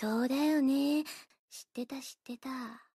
そうだよね。知ってた知ってた。